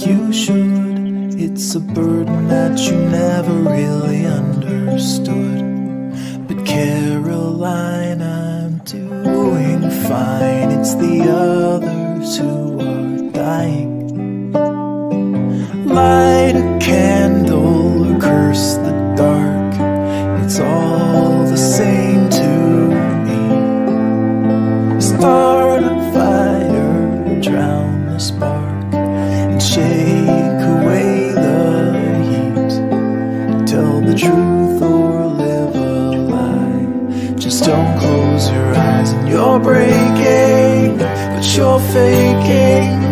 It's a burden that you never really understood. But Caroline, I'm doing fine. It's the others who are dying. Light a candle or curse the dark. It's all the same to me. Start shake away the heat. Tell the truth or live a lie. Just don't close your eyes and you're breaking, but you're faking.